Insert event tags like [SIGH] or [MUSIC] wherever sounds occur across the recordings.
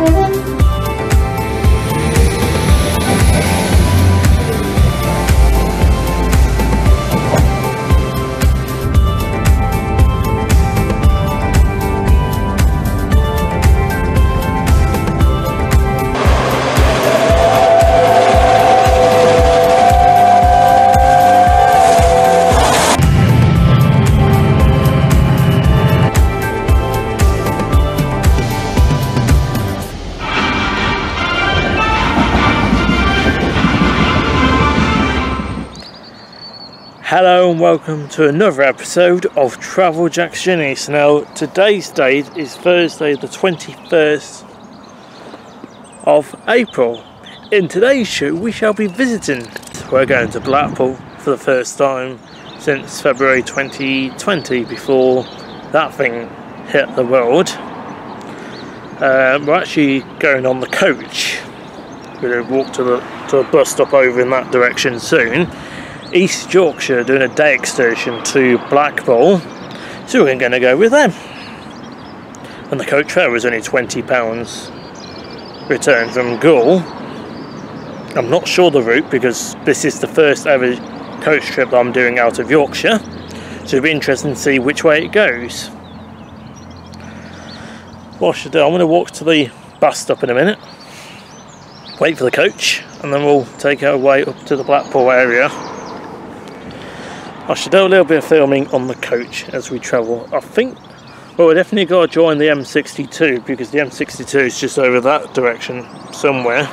Hello and welcome to another episode of Travel Jack's Journeys. Now, today's date is Thursday, the 21st of April. In today's show, we shall be visiting. We're going to Blackpool for the first time since February 2020, before that thing hit the world. Uh, we're actually going on the coach. We're going to walk to the, to the bus stop over in that direction soon East Yorkshire doing a day excursion to Blackpool, so we're going to go with them. And the coach fare was only £20 return from Goole. I'm not sure the route because this is the first ever coach trip that I'm doing out of Yorkshire, so it'll be interesting to see which way it goes. What should I do? I'm going to walk to the bus stop in a minute, wait for the coach, and then we'll take our way up to the Blackpool area I should do a little bit of filming on the coach as we travel. I think, well, we definitely got to join the M62 because the M62 is just over that direction somewhere.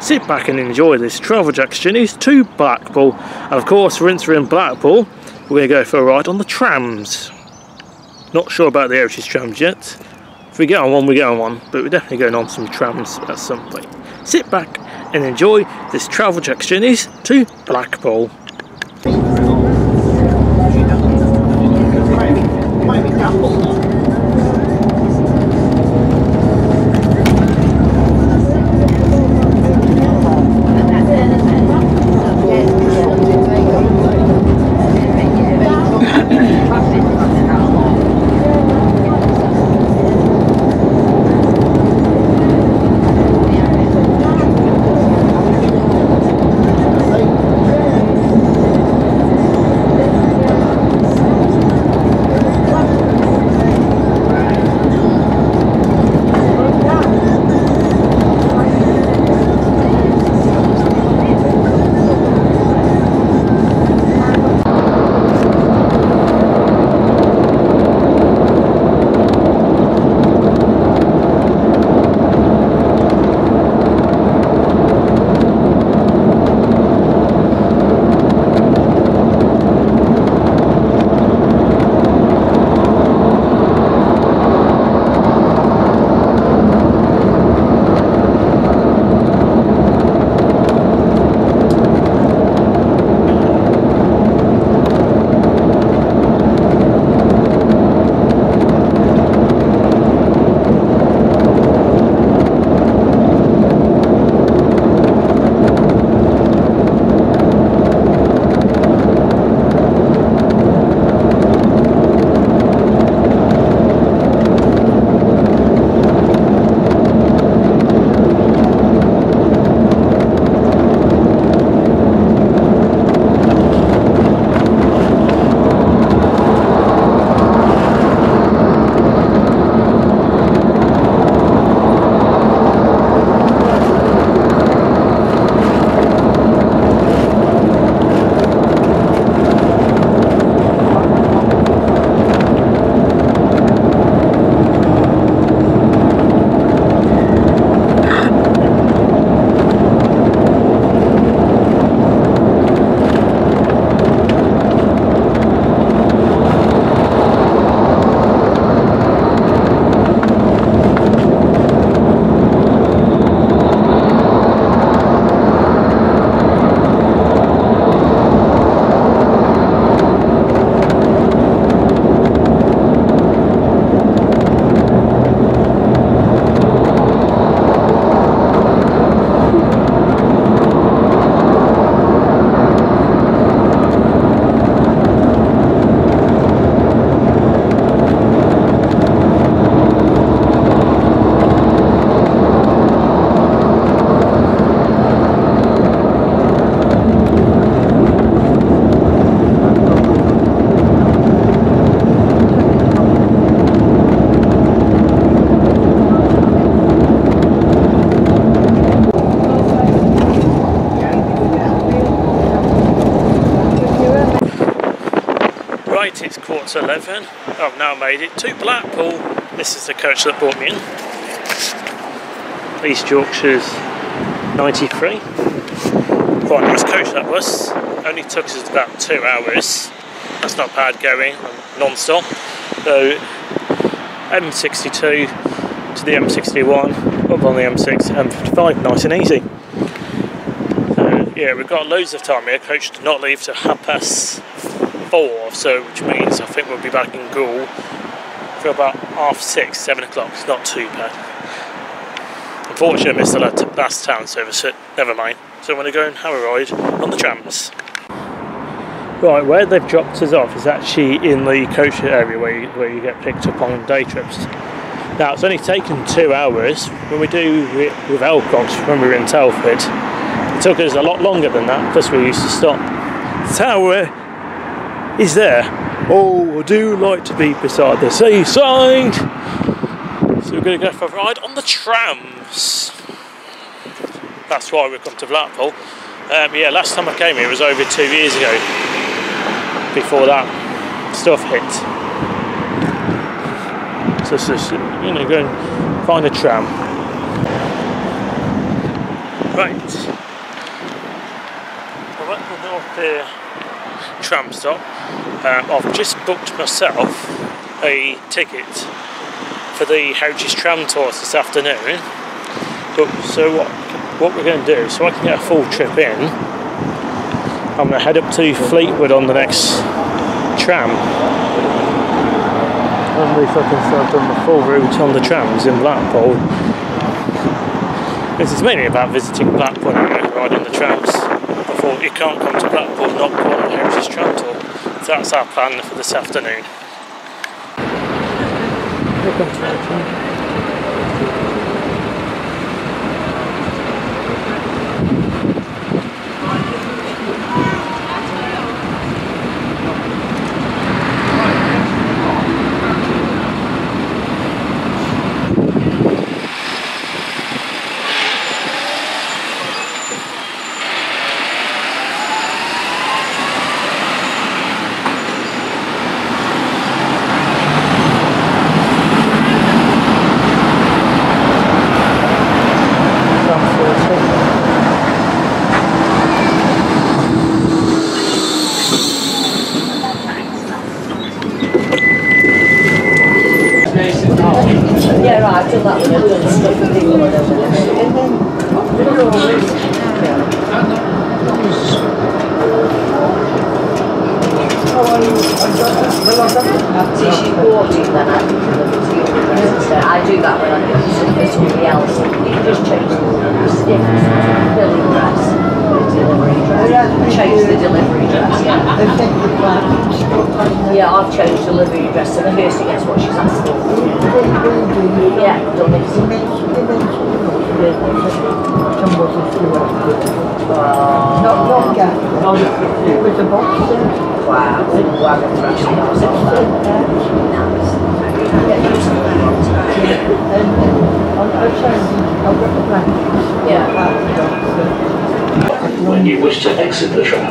Sit back and enjoy this Travel Jack's journeys to Blackpool. And of course, once we're in Blackpool, we're going to go for a ride on the trams. Not sure about the Heritage trams yet. If we get on one, we get on one, but we're definitely going on some trams at some point. Sit back and enjoy this Travel Jack's journeys to Blackpool. 不好。It's 11. I've now made it to Blackpool. This is the coach that brought me in. East Yorkshire's 93. Quite a nice coach that was. Only took us about two hours. That's not bad going, non-stop. So M62 to the M61, up on the M6, M55, nice and easy. So yeah, we've got loads of time here. Coach did not leave to half past four, so which means I think we'll be back in Goole for about half six, seven o'clock. It's not too bad. Unfortunately, I missed the last town service, but never mind. So I'm going to go and have a ride on the trams. Right, where they've dropped us off is actually in the coach area where you, where you get picked up on day trips. Now, it's only taken two hours. When we do it with Elcox, when we were in Telford, it took us a lot longer than that because we used to stop. Tower is there. Oh, I do like to be beside the seaside. So we're going to go for a ride on the trams. That's why we've come to Blackpool. Um, yeah, last time I came here was over two years ago. Before that stuff hit. So it's just, you know, go and find a tram. Right. I went to North Pier tram stop. Um, I've just booked myself a ticket for the Houches tram tour this afternoon. But so what, what we're going to do, so I can get a full trip in, I'm going to head up to Fleetwood on the next tram. And I can start on the full route on the trams in Blackpool. This is mainly about visiting Blackpool and riding the trams thought you can't come to Blackpool not go on Heritage Tram Tour. That's our plan for this afternoon. When you wish to exit the tram.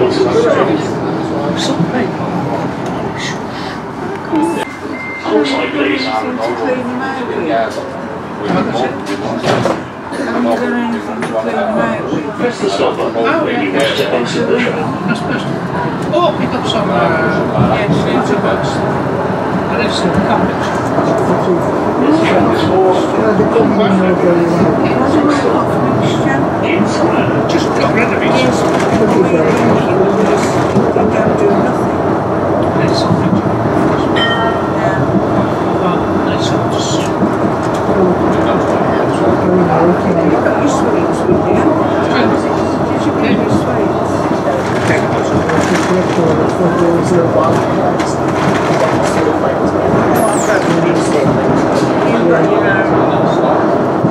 Oh, pick up some, uh, yes, into books. And it's some cabbage. With you. Did you know.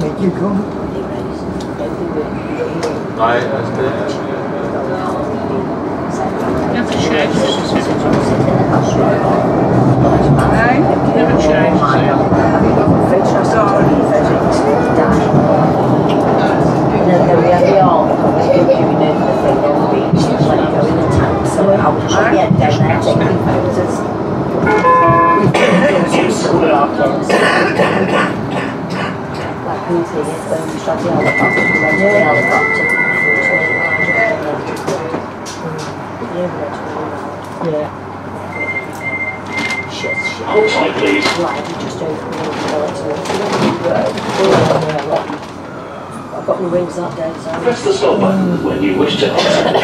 to Callum. And they did come. Right, that's good. Never changed. Hey? Never changed. Have you got a fridge or something? And then there we have the the thing on the beach, like go in the tank, so I was just yeah, down there taking photos. We've done some school arcades. Like who's in it, when we shot the helicopter, we the helicopter. Yeah. Hold please. I've got my wings up so. Press the stop button when you wish to exit the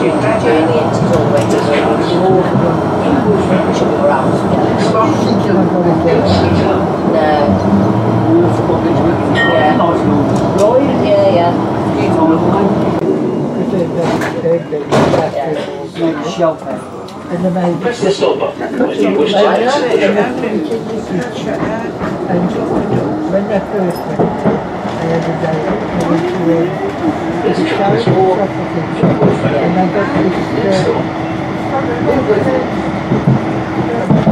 do the is a very more should be around together. No. Yeah. Lloyd, yeah, yeah. Shelter. And the maid. Press the stop button when you wish to I know exit the it. tram. And when they first went, the other day, they went to um, This the tram is charity for shop, I think, and they got this, uh,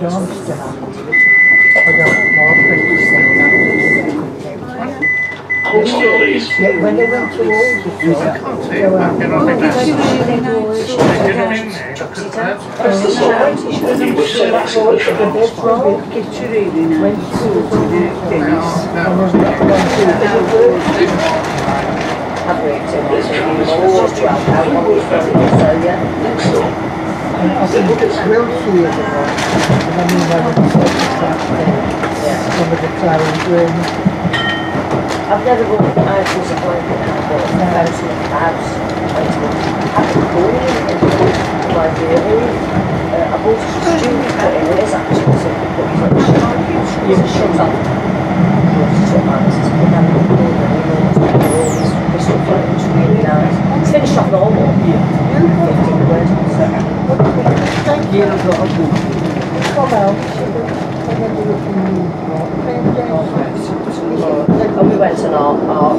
Hamster. I when they went to all the the stop button when you wish to the was all and there's not one I've I stop. I think we'll see it all. And I mean, I would say it's that day, some of the Clarence room. I've never bought, I was disappointed, I bought a house in the house, I had to call it, and my really, uh, I bought a student, but it is actually, so you put it on the shut, it's a shut off. Shut off, it's never been called, and you it's all this crystal it's really nice. It's finished off normal, fifteen quid, so. Thank you. Come out. And then they were. And we went to an art, art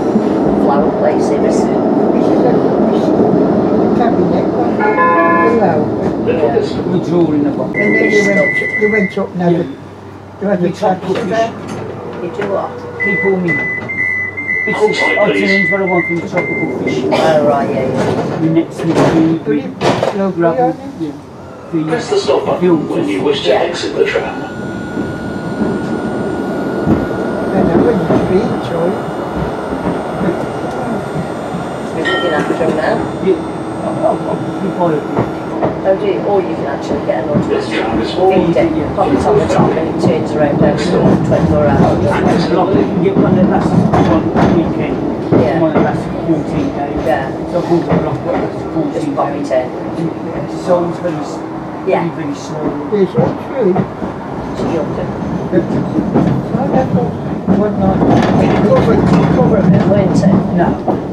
flower place in This is a, this is a cabinet, one below. Little distance. We draw in the box. And then you went, you went up now, the- you had the We chop tractor fish. there. You do what? People me. Hold It's tight, oh, just please. items what I want from tropical fish. Oh, right, yeah, yeah. The next thing we But it was lovely, grab wasn't the, Press the stop button when you wish to Yeah. exit the tram. And I went to beach, right? You're looking after them now. the, oh, the quality. Do you? Or you can actually get an This automatic tram is for feed it, pop it on the top and it turns around every 24 hours. Oh, it's a lot, you can get one that lasts one weekend, Yeah. one that lasts 14 days. Yeah, So I bought a block that lasts 14 just pop it days. in. The soul's very, s- Yeah. very, very slow. It's all true. So you'll do. I never, one night, Cover it, cover it in winter. No.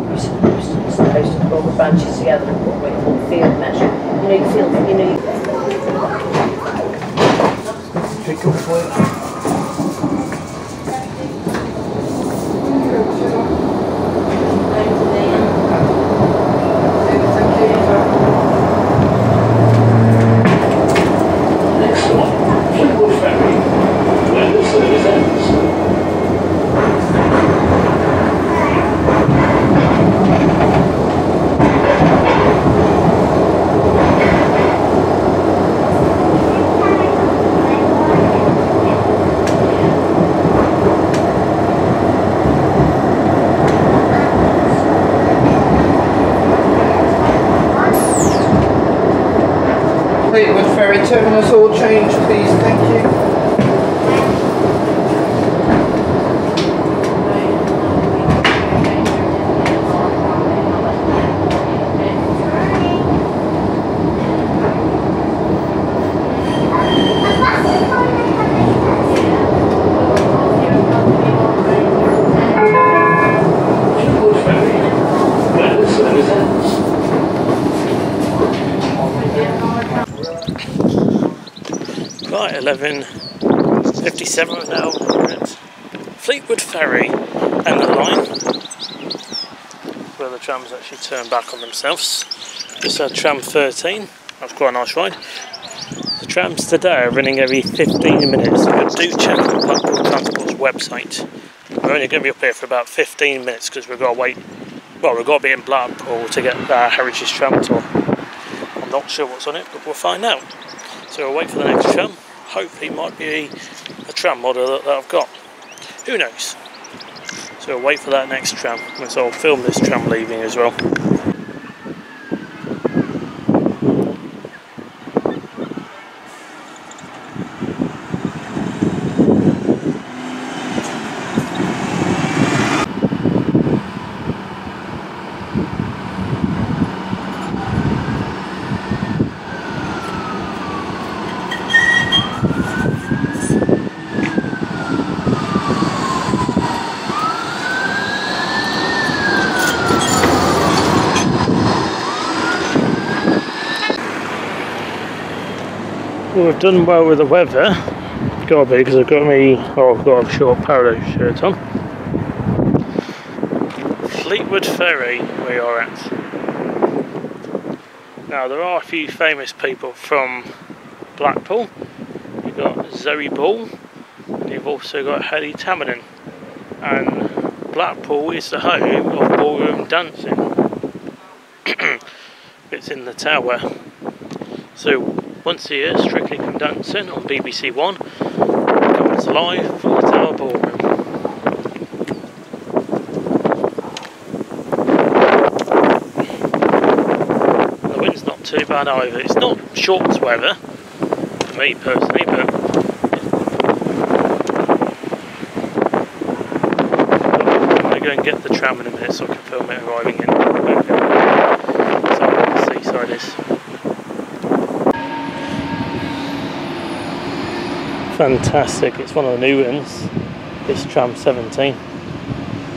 You're supposed to, you're supposed to pull the branches together and put what you call field measure. You know, you feel, you know, you- pick up for it. Fleetwood Ferry terminus all change, please. Thank you. 11.57 now. We're at Fleetwood Ferry and the line where the trams actually turn back on themselves. This is tram 13, that's quite a nice ride. The trams today are running every 15 minutes, so do check the Blackpool Transport's website. We're only going to be up here for about 15 minutes because we've got to wait. Well, we've got to be in Blackpool to get our Heritage Tram Tour. I'm not sure what's on it, but we'll find out. So we'll wait for the next tram. Hopefully, might be a tram model that, that I've got. Who knows? So we'll wait for that next tram. So I'll film this tram leaving as well. Done well with the weather. Got to be because I've got me. Oh, I've got a short polo shirt on. Fleetwood Ferry, we are at. Now there are a few famous people from Blackpool. You've got Zoe Ball, and you've also got Hayley Tamaddon. And Blackpool is the home of ballroom dancing. [CLEARS THROAT] it's in the tower. So once a year, Strictly Come Dancing on BBC One comes live from the Tower Ballroom. The wind's not too bad either. It's not shorts weather, for me personally, but I'm going to go and get the tram in a minute so I can film it arriving in. So the seaside is. Fantastic. It's one of the new ones. This tram 17,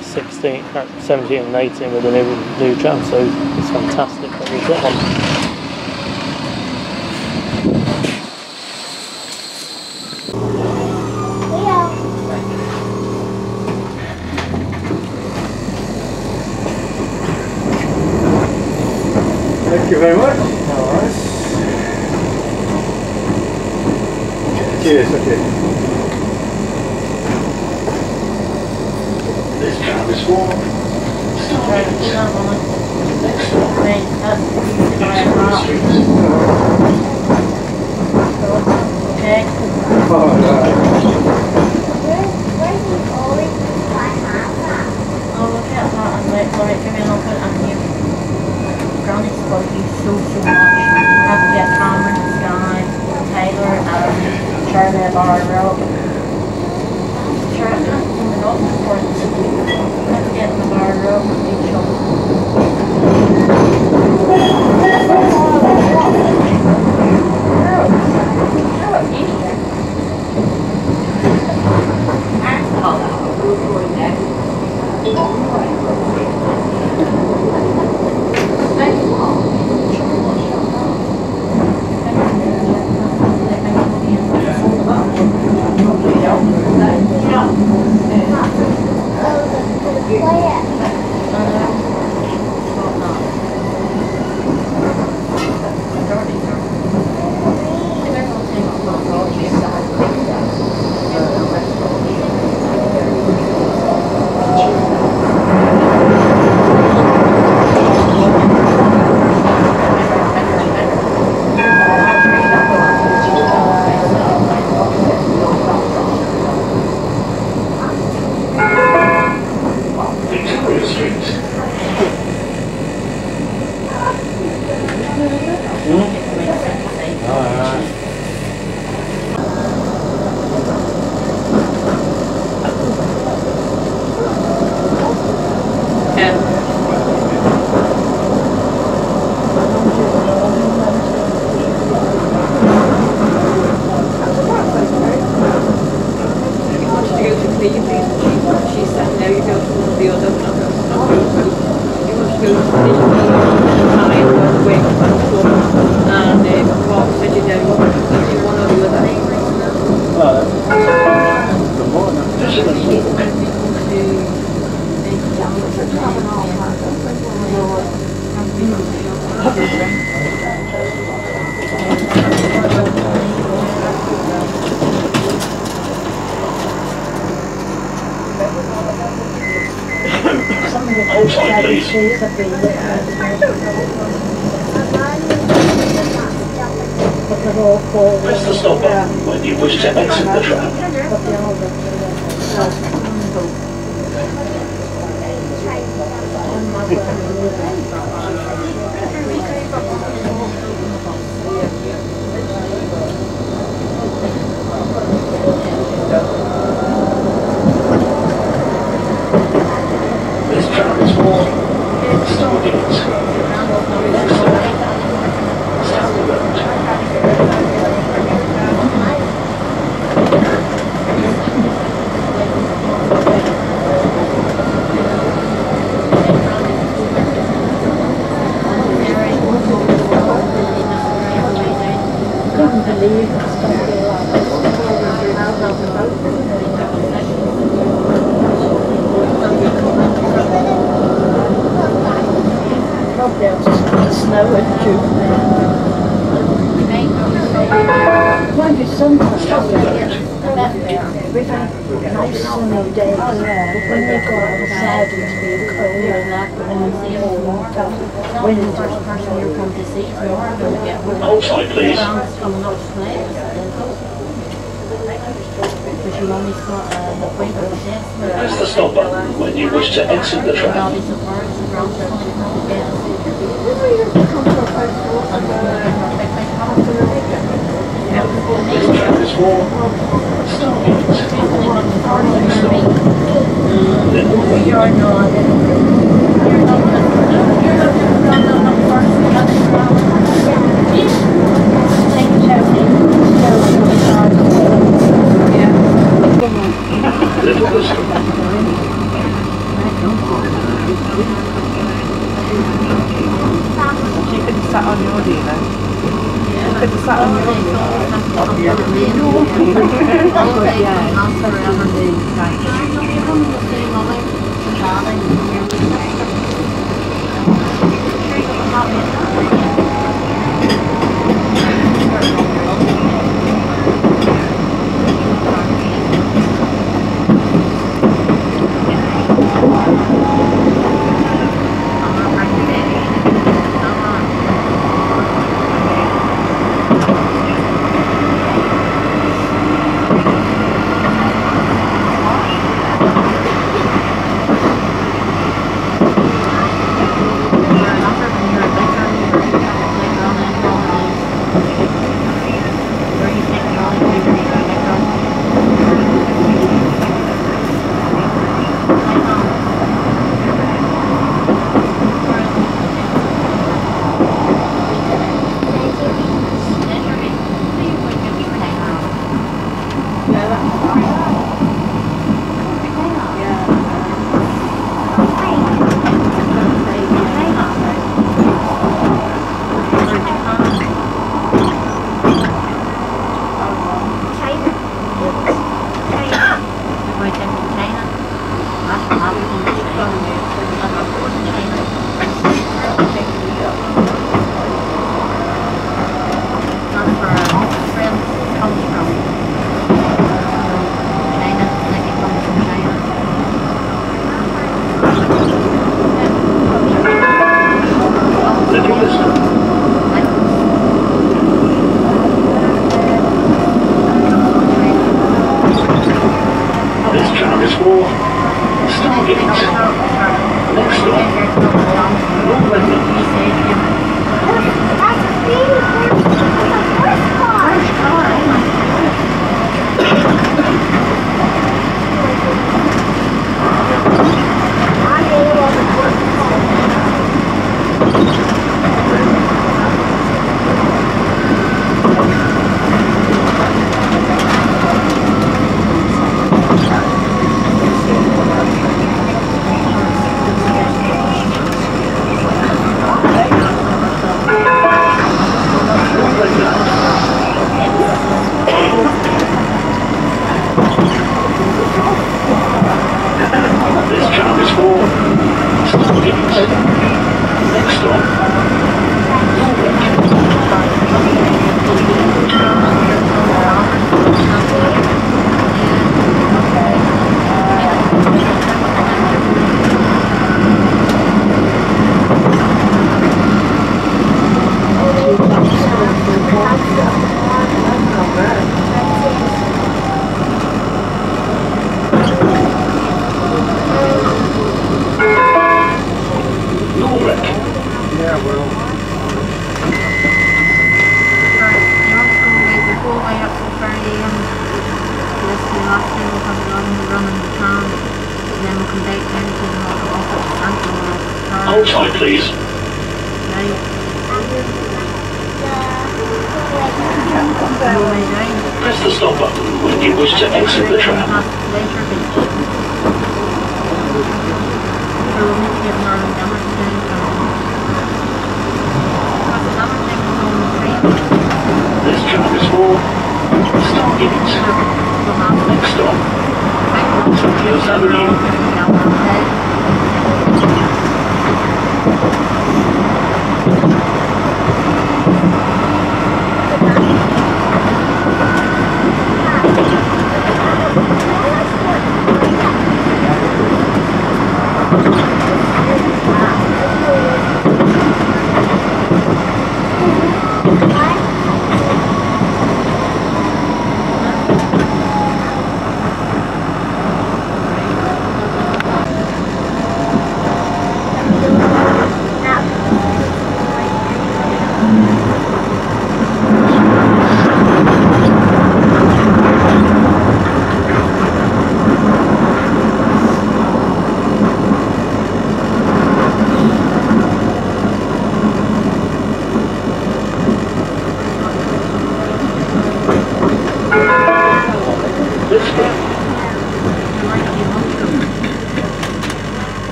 16, uh, 17 and 18 with the new new tram. So it's fantastic that we've got one. Thank you very much. Cheers, okay. Days I've been with But they're all full. Press the stop button when you wish to exit the tram. But they all This tram is for Starr Gate. Next stop, Stanley Road. couldn't believe it's going to be like Probably it's snowing too. Mind you, sometimes we've had nice sunny days, but when you go outside it's been cold and that, and wind. Hold tight, please. Press the stop button when you wish to exit the tram. This tram is for Starr Gate. Next stop, Linwood. Littlewood.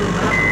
Hold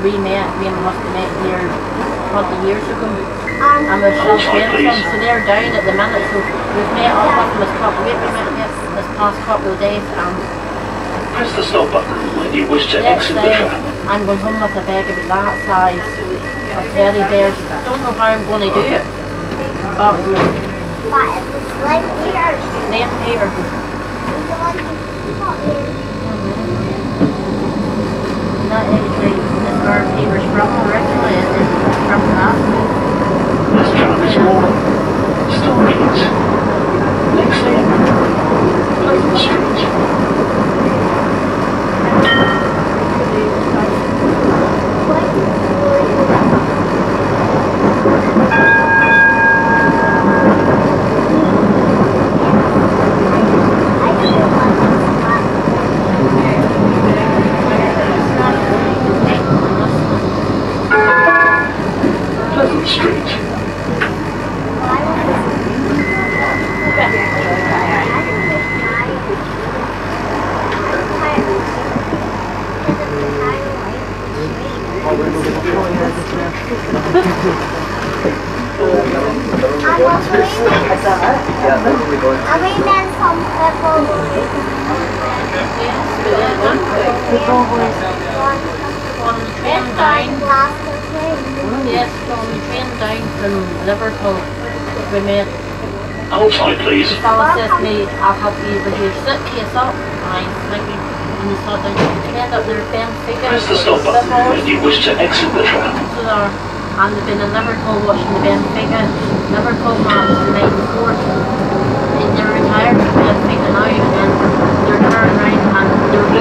We met, we must have met here 20 years ago. Um, and we're still friends with so they're down at the minute, so we've met all of them this couple, we've met this, this past couple of days and Press the stop button when you wish to next exit the day trap. I'm going home with a bag about that size of teddy bears. Don't know how I'm going to do it. But Like here. name here. That actually he was from originally, it is from Glasgow. This tram is Warren. Stoneheath. Next stop. Pleasant Street. Pleasant Street. I mean, there's some purple. On the train down, yes, on the train down from Liverpool, we met tight, please. The fella says to me, I'll help you with your suitcase up. I think when we sat down, end up there Ben figures. Press the stop button when you wish to exit the tram. So there, and they've been in Liverpool watching the Benfica Liverpool match the night before. And they're retired from Benfica now, and then they're turning around and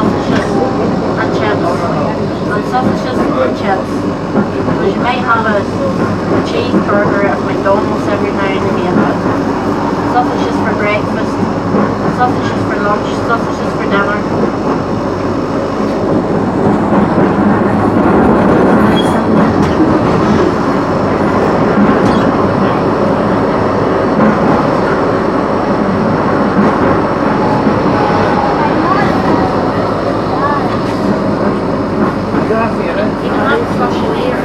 sausages and chips. And sausages and chips. Because you might have a, cheeseburger at McDonald's every now and again. Sausages for breakfast, sausages for lunch, sausages for dinner. You can have special here.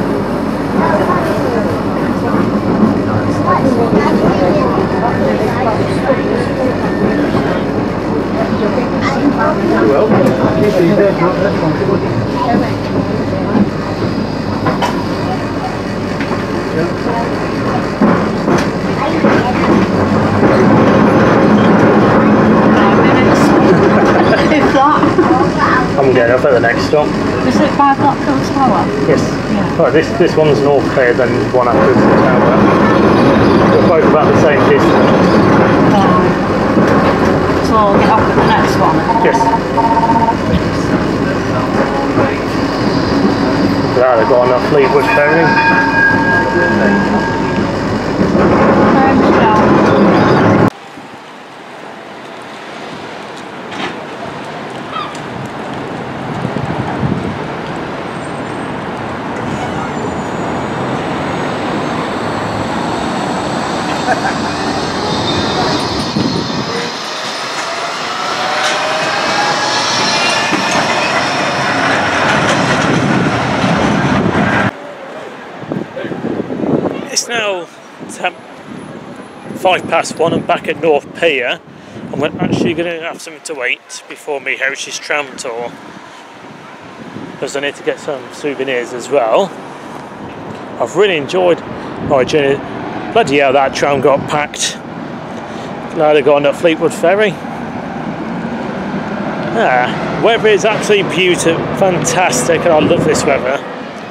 I'm getting up at the next stop. Is it by Blackpool Tower? Yes. Yeah. Right, this this one's more clear than one after the tower. They're both about the same distance. Um, so I'll get off at the next one. Yes. Right, they've got enough Fleetwood ferry. Thanks, John. It's now ten, five past one. I'm back at North Pier. I'm actually going to have something to eat before me Heritage Tram tour because I need to get some souvenirs as well. I've really enjoyed my journey. Bloody hell, that tram got packed. Glad I got on at Fleetwood Ferry. Yeah, weather is absolutely beautiful, fantastic, and I love this weather.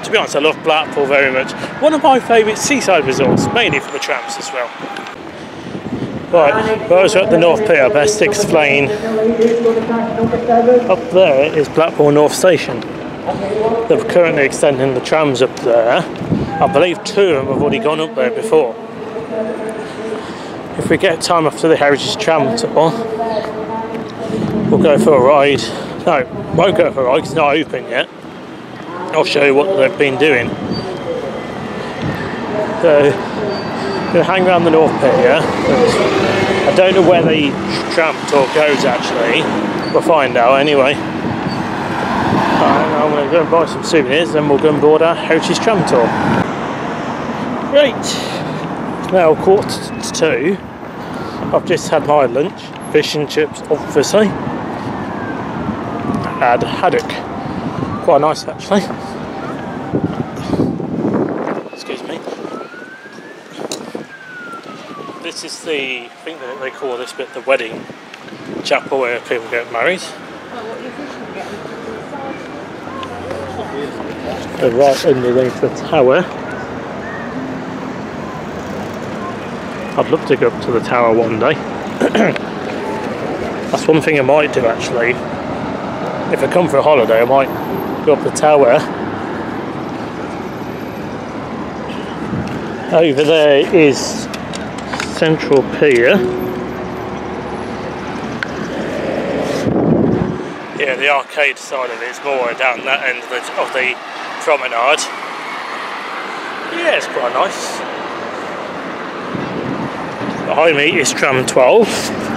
To be honest, I love Blackpool very much. One of my favourite seaside resorts, mainly for the trams as well. Right, whilst we're at the North Pier, best explain. Up there is Blackpool North Station. They're currently extending the trams up there. I believe two of them have already gone up there before. If we get time after the Heritage Tram tour, we'll go for a ride. No, won't go for a ride it's not open yet. I'll show you what they've been doing. So, gonna hang around the North Pier. I don't know where the tram tour goes actually. We'll find out anyway. I'm going to go and buy some souvenirs, then we'll go and board our Heritage Tram Tour. Right, it's now quarter to two. I've just had my lunch, fish and chips, obviously. Had haddock, quite nice actually. Excuse me. This is the, I think that they call this bit the wedding chapel where people get married. They're right underneath the tower. I'd love to go up to the tower one day. [CLEARS THROAT] That's one thing I might do actually. If I come for a holiday, I might go up the tower. Over there is Central Pier. Yeah, the arcade side of it is more down that end of the, of the promenade. Yeah, it's quite nice. Behind me is tram 12.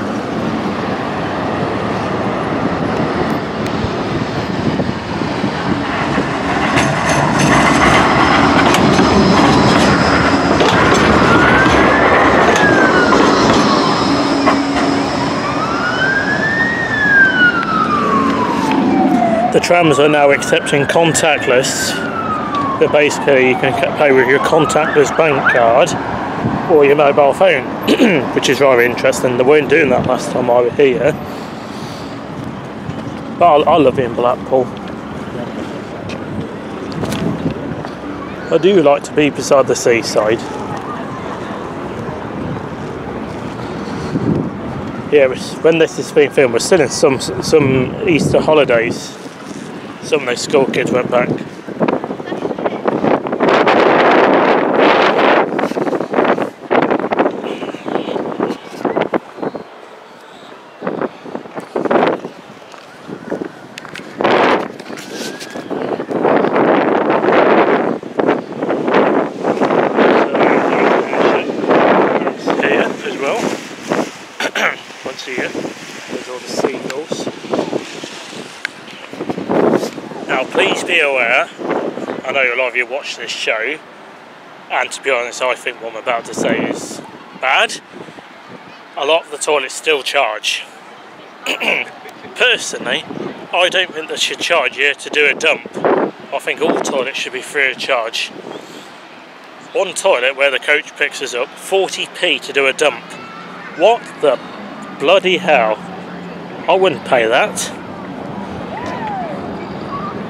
The trams are now accepting contactless. Basically, you can pay with your contactless bank card or your mobile phone, [CLEARS THROAT] which is rather interesting. They weren't doing that last time I was here. But I, I love it in Blackpool. I do like to be beside the seaside. Yeah, when this is being filmed, we're still in some some Easter holidays. Some of those school kids went back. Here as well. Once here, there's all the seagulls. Now, please be aware, I know a lot of you watch this show, and to be honest, I think what I'm about to say is bad. A lot of the toilets still charge. [CLEARS THROAT] Personally, I don't think they should charge you to do a dump. I think all toilets should be free of charge. One toilet where the coach picks us up, 40p to do a dump. What the bloody hell? I wouldn't pay that.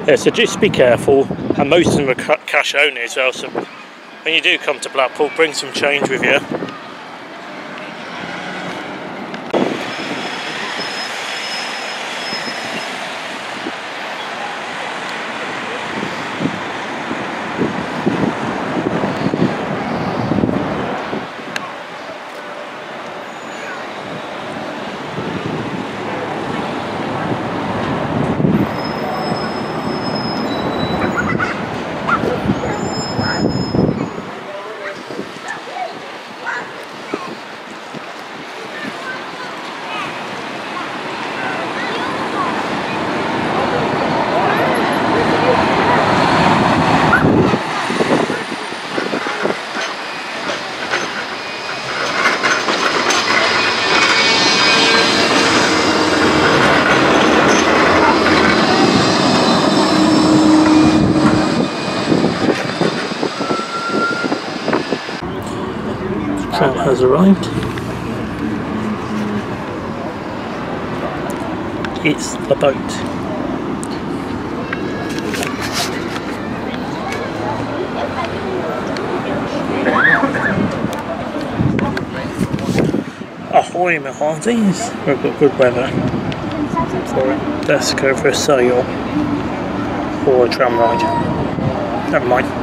Yeah, so just be careful, and most of them are ca- cash only as well. So when you do come to Blackpool, bring some change with you. Has arrived. It's the boat. Ahoy, my hearties! We've got good weather for it. Let's go for a sail or a tram ride. Never mind.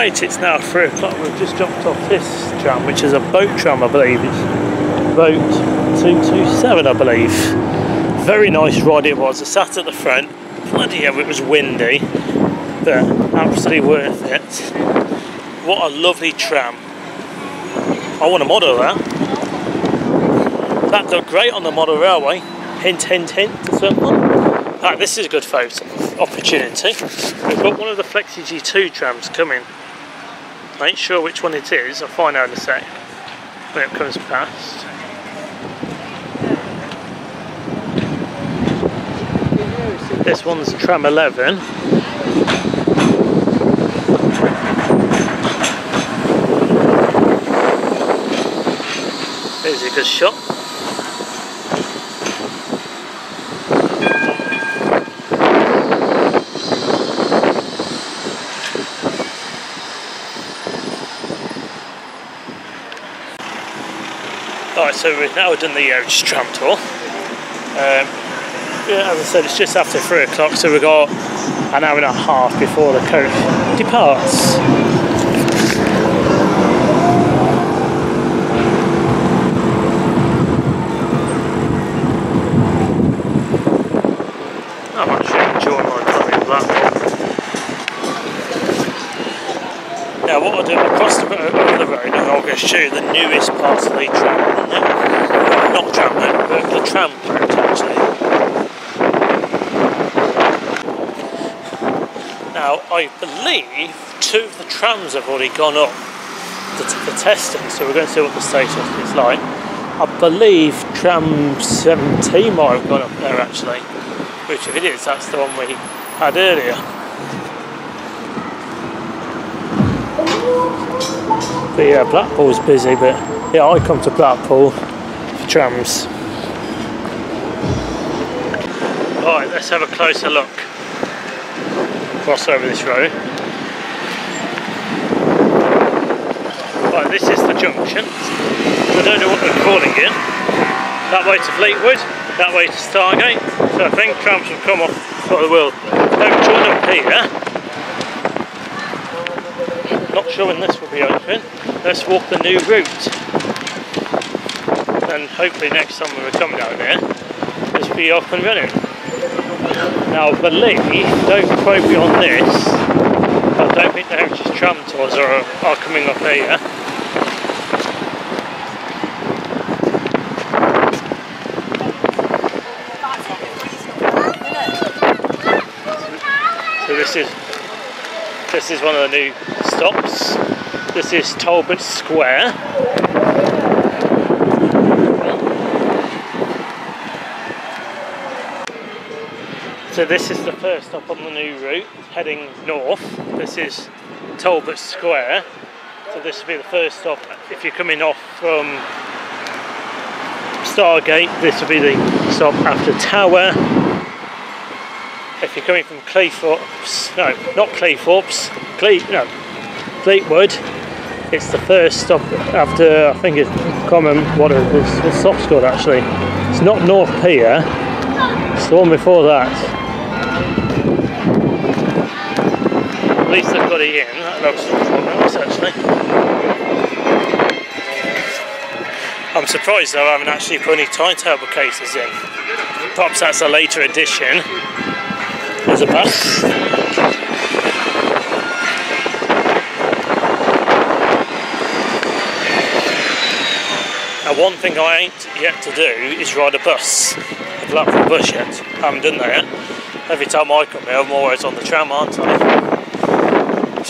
Right, it's now three o'clock. We've just jumped off this tram, which is a boat tram, I believe. It's boat 227, I believe. Very nice ride it was. I sat at the front. Bloody hell, it was windy, but absolutely worth it. What a lovely tram. I want to model that. That looked great on the model railway. Hint, hint, hint. Right, this is a good photo opportunity. We've got one of the Flexity 2 trams coming. I ain't sure which one it is. I'll find out in a sec when it comes past. This one's tram 11. There's a good shot. So we've now done the uh, tram tour. Um, yeah, as I said, it's just after three o'clock, so we've got an hour and a half before the coach departs. I'm actually enjoying my time in Blackpool. Now what I'll do, I'll cross the, over the road and I'll go show you the newest part of the tram, no, not tram route, but the tram actually. Now I believe two of the trams have already gone up for testing, so we're going to see what the status is like. I believe tram 17 might have gone up there actually, which if it is, that's the one we had earlier. But yeah, Blackpool's busy, but yeah, I come to Blackpool for trams. Let's have a closer look. Cross over this road. Right, this is the junction. I don't know what they're calling it. That way to Fleetwood, that way to Starr Gate. So I think trams will come off, well, they will. They'll join up here. Not sure when this will be open. Let's walk the new route. And hopefully next time when we're coming down here, this will be off and running. Now believe, don't quote me on this, I don't think the Heritage Tram Tours are, are coming up here. So this is this is one of the new stops. This is Talbot Square. So this is the first stop on the new route, heading north. This is Talbot Square. So this will be the first stop if you're coming off from Starr Gate. This will be the stop after Tower. If you're coming from Cleethorpes, no, not Cleethorpes, Cle no, Fleetwood, it's the first stop after, I think it's common, what is the stop's called actually. It's not North Pier, it's the one before that. Least they've got it in, that looks nice actually. I'm surprised though I haven't actually put any timetable cases in. Perhaps that's a later addition. There's a bus. Now one thing I ain't yet to do is ride a bus, a Blackpool bus yet. I haven't done that yet. Every time I come here I'm always on the tram aren't I?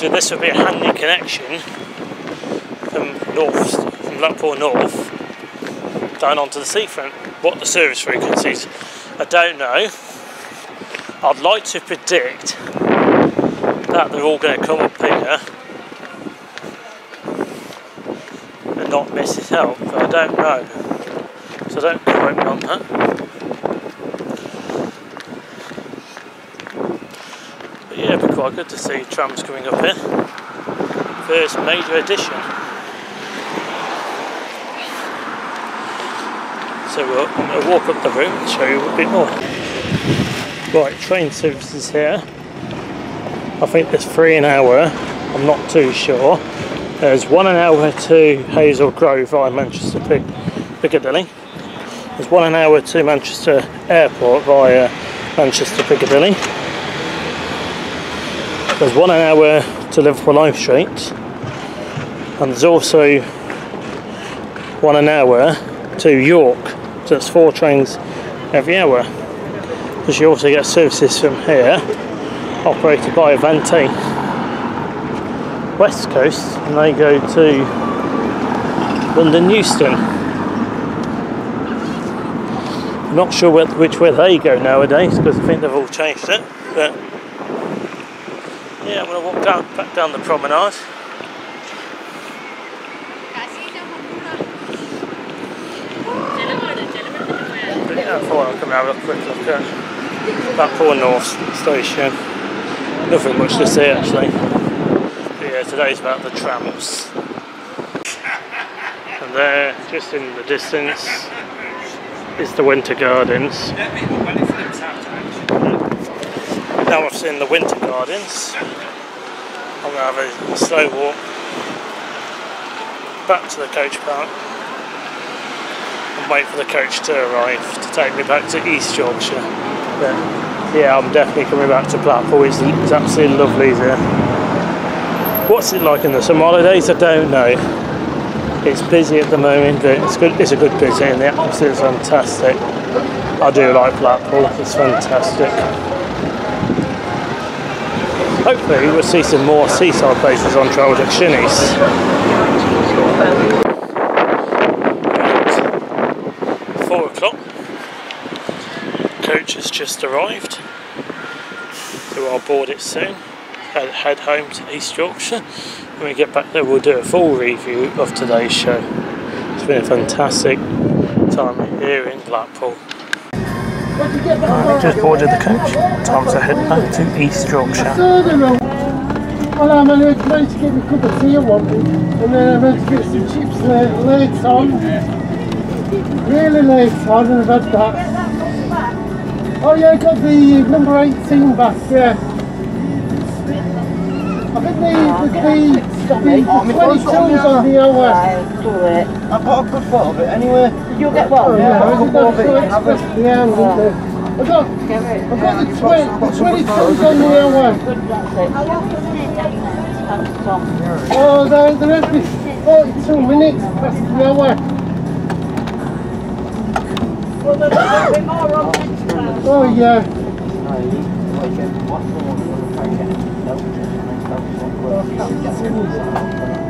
So this would be a handy connection from north, from Blackpool North down onto the seafront. What the service frequencies, I don't know. I'd like to predict that they're all going to come up here and not miss it out, but I don't know. So don't quote me on that. But yeah, it'd be quite good to see trams coming up here. First major addition. So we'll, I'm going to walk up the route and show you a bit more. Right, train services here. I think there's three an hour I'm not too sure. There's one an hour to Hazel Grove via Manchester Pic- Piccadilly. There's one an hour to Manchester Airport via Manchester Piccadilly. There's one an hour to Liverpool Lime Street. And there's also one an hour to York. So it's four trains every hour. Because you also get services from here, operated by Avanti West Coast, and they go to London Euston. I'm not sure which way they go nowadays because I think they've all changed it. But yeah, I'm going to walk down back down the promenade. I thought I'd come and have a quick look at Blackpool North Station. Nothing much to see actually. But yeah, today's about the trams. And there, just in the distance, is the Winter Gardens. Now I've seen the Winter Gardens, I'm going to have a slow walk back to the coach park and wait for the coach to arrive to take me back to East Yorkshire. But yeah, I'm definitely coming back to Blackpool. It's, it's absolutely lovely there. What's it like in the summer holidays? I don't know. It's busy at the moment, but it's good. It's a good busy, and the atmosphere is fantastic. I do like Blackpool. It's fantastic. Hopefully, we'll see some more seaside places on Travel Jack Journeys. Four o'clock. Coach has just arrived. So I'll board it soon. Head, head home to East Yorkshire. When we get back there, we'll do a full review of today's show. It's been a fantastic time here in Blackpool. Right, just boarded the coach. Time to head back to East Yorkshire. Well, I'm meant to get a cup of tea or one, and then I'm going to get some chips late, late on. Really late on, and I've had that. Oh yeah, I got the number 18 back, yeah. I think the, the, the, the 22's on the hour. I've got a good photo of it anyway. You'll get one. Oh, yeah, I've got the twin. I've got, I've got the, 20, the 22's on the hour. Oh, they're, they're every 42 minutes. Past the hour. Oh yeah. Did you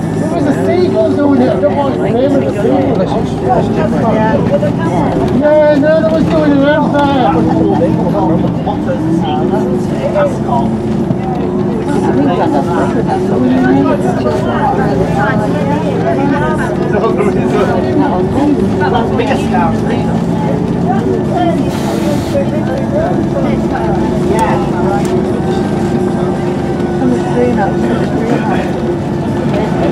There's a seagulls over there. Come on, name of the seagulls. Yeah, no, one's doing it last time. Biggest [LAUGHS]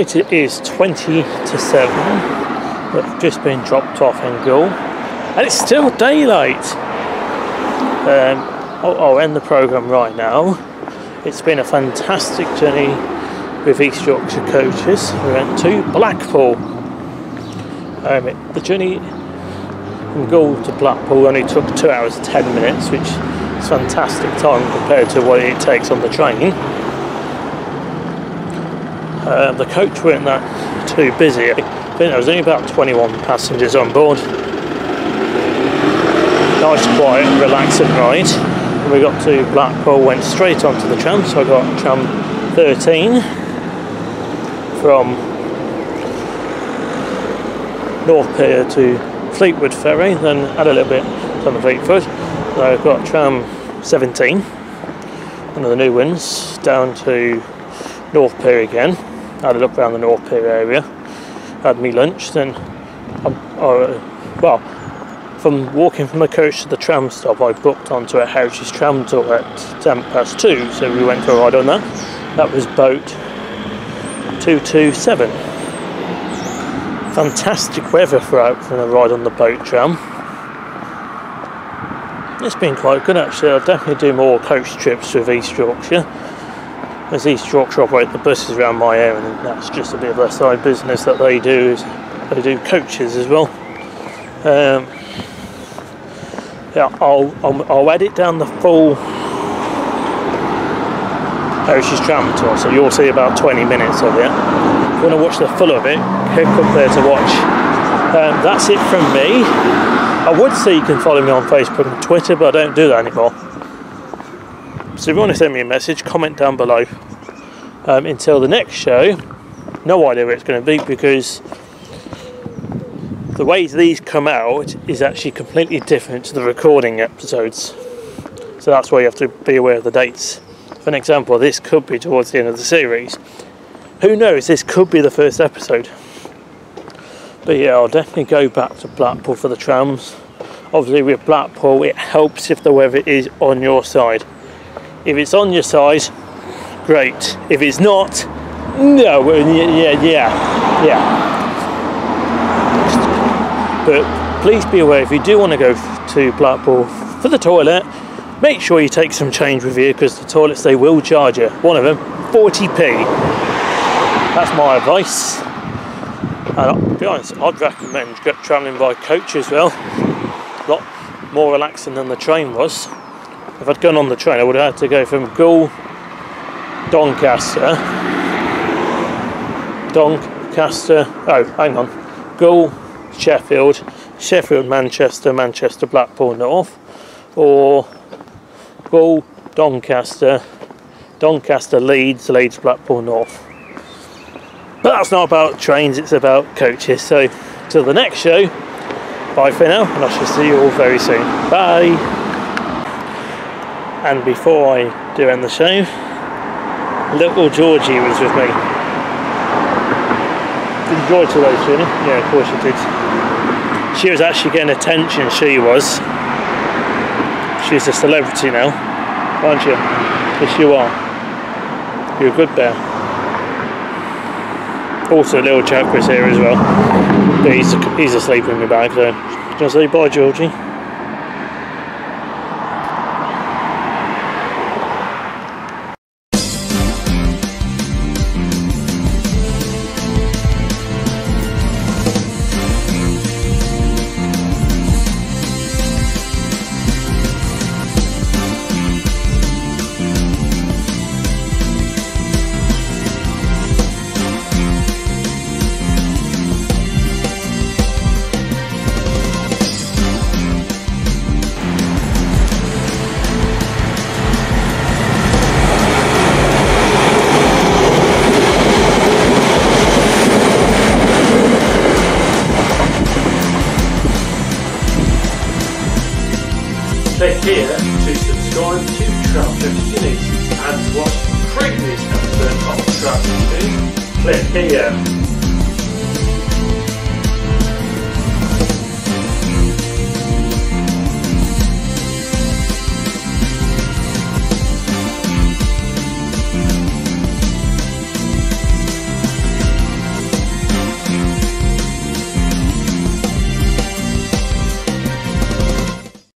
It is 20 to 7. I've just been dropped off in Goole, and it's still daylight. Um, I'll, I'll end the programme right now. It's been a fantastic journey with East Yorkshire coaches. We went to Blackpool. Um, it, the journey from Goole to Blackpool only took 2 hours 10 minutes, which is fantastic time compared to what it takes on the train. Uh, the coach weren't that too busy. I think there was only about 21 passengers on board. Nice, quiet, relaxing ride. When we got to Blackpool, went straight onto the tram, so I got tram 13 from North Pier to Fleetwood Ferry, then had a little bit on the Fleetwood. So I've got tram 17, one of the new ones, down to North Pier again. Had a look around the North Pier area, had me lunch, then, um, uh, well, from walking from the coach to the tram stop, I booked onto a Heritage tram tour at 10 past 2, so we went for a ride on that. That was boat 227. Fantastic weather for out for a ride on the boat tram. It's been quite good actually. I'll definitely do more coach trips with East Yorkshire. As East Yorkshire operate the buses around my area, and that's just a bit of a side business that they do. They do coaches as well. Um, yeah, I'll, I'll I'll edit down the full Houses tram tour, so you'll see about 20 minutes of it. If you want to watch the full of it, click up there to watch. Um, that's it from me. I would say you can follow me on Facebook and Twitter, but I don't do that anymore. So if you want to send me a message, comment down below. Um, until the next show, no idea where it's going to be because the way these come out is actually completely different to the recording episodes. So that's why you have to be aware of the dates. For an example, this could be towards the end of the series. Who knows, this could be the first episode. But yeah, I'll definitely go back to Blackpool for the trams. Obviously with Blackpool, it helps if the weather is on your side. If it's on your side, great. If it's not, no, yeah, yeah, yeah. But please be aware, if you do want to go to Blackpool for the toilet, make sure you take some change with you because the toilets they will charge you. One of them, 40p. That's my advice. And I'll be honest, I'd recommend travelling by coach as well. A lot more relaxing than the train was. If I'd gone on the train, I would have had to go from Goole, Doncaster, Doncaster, oh, hang on, Goole, Sheffield, Sheffield, Manchester, Manchester, Blackpool North, or Goole, Doncaster, Doncaster, Leeds, Leeds, Blackpool North. But that's not about trains, it's about coaches. So, till the next show, bye for now, and I shall see you all very soon. Bye! And before I do end the show, little Georgie was with me. Enjoyed today's journey? Yeah, of course she did. She was actually getting attention, she was. She's a celebrity now, aren't you? Yes, you are. You're a good bear. Also, little chap was here as well, but he's he's asleep in my bag. So, can I say bye, Georgie?